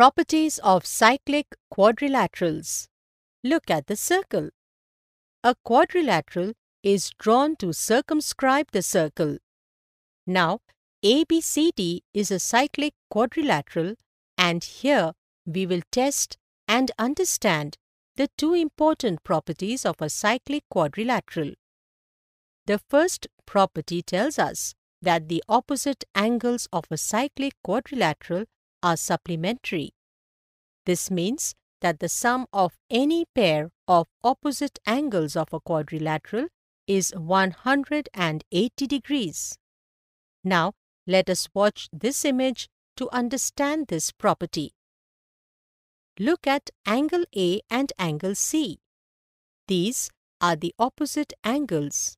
Properties of cyclic quadrilaterals. Look at the circle. A quadrilateral is drawn to circumscribe the circle. Now, ABCD is a cyclic quadrilateral and here we will test and understand the two important properties of a cyclic quadrilateral. The first property tells us that the opposite angles of a cyclic quadrilateral are supplementary. This means that the sum of any pair of opposite angles of a quadrilateral is 180 degrees. Now, let us watch this image to understand this property. Look at angle A and angle C. These are the opposite angles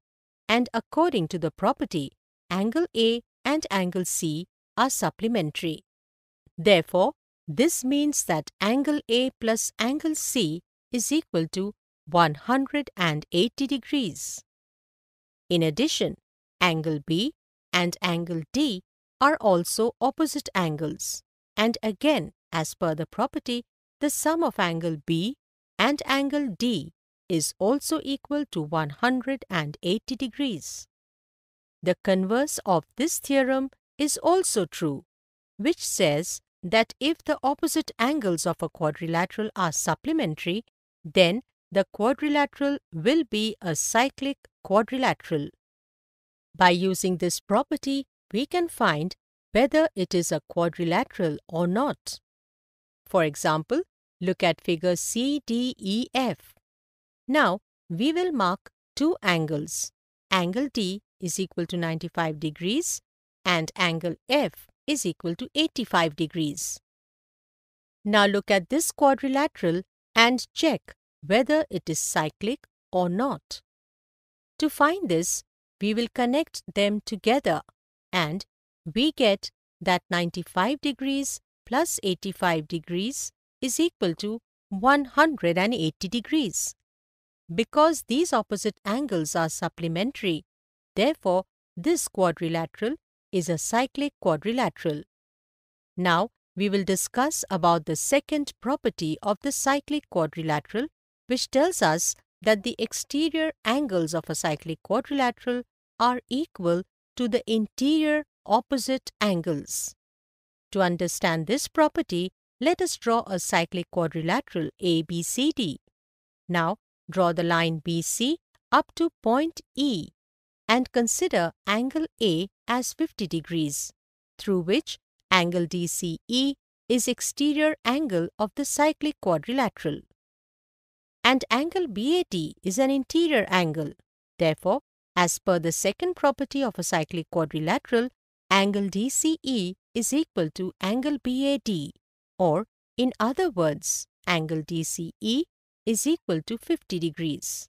and according to the property, angle A and angle C are supplementary. Therefore, this means that angle A plus angle C is equal to 180 degrees. In addition, angle B and angle D are also opposite angles. And again, as per the property, the sum of angle B and angle D is also equal to 180 degrees. The converse of this theorem is also true, which says that if the opposite angles of a quadrilateral are supplementary, then the quadrilateral will be a cyclic quadrilateral. By using this property, we can find whether it is a quadrilateral or not. For example, look at figure CDEF. Now, we will mark two angles. Angle D is equal to 95 degrees and angle F is equal to 85 degrees. Now look at this quadrilateral and check whether it is cyclic or not. To find this, we will connect them together and we get that 95 degrees plus 85 degrees is equal to 180 degrees. Because these opposite angles are supplementary, therefore this quadrilateral is a cyclic quadrilateral. Now, we will discuss about the second property of the cyclic quadrilateral which tells us that the exterior angles of a cyclic quadrilateral are equal to the interior opposite angles. To understand this property, let us draw a cyclic quadrilateral ABCD. Now, draw the line BC up to point E and consider angle A as 50 degrees, through which angle DCE is exterior angle of the cyclic quadrilateral. And angle BAD is an interior angle. Therefore, as per the second property of a cyclic quadrilateral, angle DCE is equal to angle BAD or in other words, angle DCE is equal to 50 degrees.